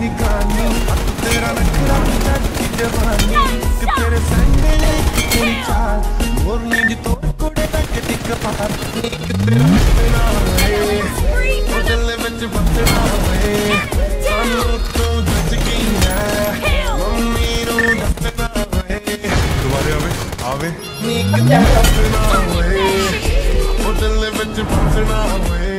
मेरी कहानी तेरा नखरा की जवानी। कि तेरे संगे तेरी चाल। मोरनी जी तो कुड़े तक टिक पार कि तेरा हसना होए ओ दिल विच बसना होए सानू तो जज गई है मम्मी रू दसना होए दोबारे आवे आवे। नी कि तेरा हसना होए ओ दिल विच बसना होए